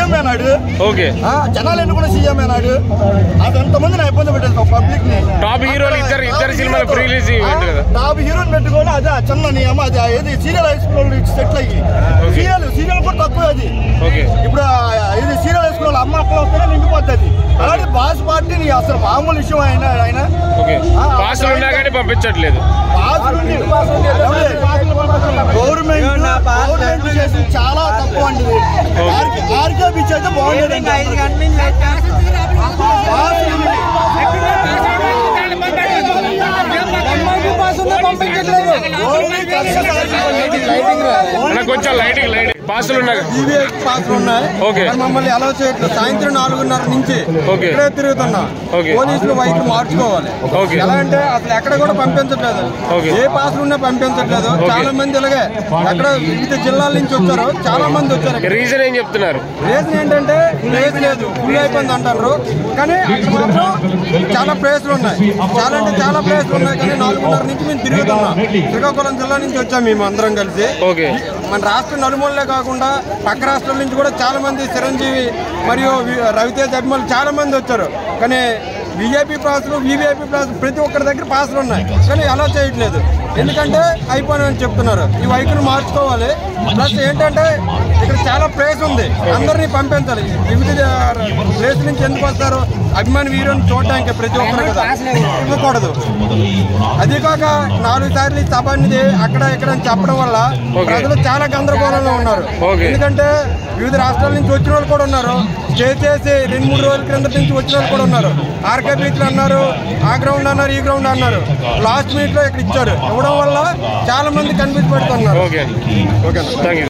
CM అన్నాడు okay. ఆ, జనాలు ఎన్నుకున్న సీఎం అన్నాడు అది ఎంతమంది నా ఇబ్బంది పెట్టేది పబ్లిక్ని. టాప్ హీరోలు ఇద్దరు ఇద్దరు సినిమాలు ప్రీ రిలీజ్ ఈవెంట్ కదా. టాప్ హీరోని పెట్టుకొని అదే చిన్న నియమ అది ఏది సీరియల్ హై స్కూల్ సెటిల్ అయ్యి. సీరియల్ సీరియల్ కూడా తక్కువ అది. ఓకే. ఇప్పుడు ఇది సీరియల్ హై స్కూల్ అమ్మ అక్కడ వస్తేనే నిండిపోతుంది అలాంటి బాస్ పార్టీ నీ అసలు మామూలు విషయం ఆయన ఆయన పంపించట్లేదు. బాస్ నుండి గవర్నమెంట్ గవర్నమెంట్ చేసింది చాలా తక్కువ అండి. ఆర్కే బీచ్ అయితే బాగుండేది బాస్ నుండి గవర్నమెంట్ అన్న కొంచెం లైటింగ్ లైటింగ్. పాసులు ఉన్నా ఈవీఐకి పాసులు ఉన్నాయి. ఓకే. మమ్మల్ని అలౌ చేయట్లేదు సాయంత్రం నాలుగున్నర నుంచి. ఇక్కడే తిరుగుతున్నా. పోలీసులు వైపు మార్చుకోవాలి. ఎలా అంటే అసలు ఎక్కడ కూడా పంపించట్లేదు. ఏ పాసులు ఉన్నా పంపించట్లేదు. చాలా మంది ఇలాగే ఎక్కడ వివిధ జిల్లాల నుంచి వచ్చారు చాలా మంది వచ్చారు. రీజన్ ఏం చెప్తున్నారు? రీజన్ ఏంటంటే ప్లేస్ లేదు. ఫుల్ అయిపోయింది అంటారు. కానీ అక్కడ మాత్రం చాలా ప్లేస్లు ఉన్నాయి. చాలా అంటే చాలా ప్లేస్లు ఉన్నాయి. కానీ నాలుగున్నర నుంచి మేము తిరుగుతున్నాం. శ్రీకాకుళం జిల్లా నుంచి వచ్చాం మేము అందరం కలిసి. ఓకే. మన రాష్ట్ర నలుమూలలే కాకుండా పక్క రాష్ట్రాల నుంచి కూడా చాలామంది చిరంజీవి మరియు వి- రవితేజ అభిమానులు చాలామంది వచ్చారు. కానీ విఐపి పాసులు వివిఐపి పాసులు ప్రతి ఒక్కరి దగ్గర పాసులు ఉన్నాయి. కానీ అలా చేయట్లేదు. ఎందుకంటే అయిపోయినాయని చెప్తున్నారు. ఈ వైఖరి మార్చుకోవాలి. ప్లస్ ఏంటంటే చాలా ప్లేస్ ఉంది. అందరినీ పంపించాలి. వివిధ ప్లేస్ నుంచి ఎందుకు వస్తారు? అభిమాని వీరుని చూడడానికి ప్రతి ఒక్కరు కదా. ఇవ్వకూడదు. అది కాక నాలుగు సార్లు ఈ సభ అనేది అక్కడ ఇక్కడ అని చెప్పడం వల్ల. ప్రజలు చాలా గందరగోళంలో ఉన్నారు. ఎందుకంటే వివిధ రాష్ట్రాల నుంచి వచ్చిన వాళ్ళు కూడా ఉన్నారు. స్టే చేసి రెండు మూడు రోజుల క్రింద నుంచి వచ్చిన వాళ్ళు కూడా ఉన్నారు. ఆర్కే బీచ్లు అన్నారు ఆ గ్రౌండ్ అన్నారు ఈ గ్రౌండ్ అన్నారు. లాస్ట్ మినిట్లో ఇక్కడ ఇచ్చారు. ఇవ్వడం వల్ల చాలా మంది కన్ఫ్యూజ్ పెడుతున్నారు. ఓకే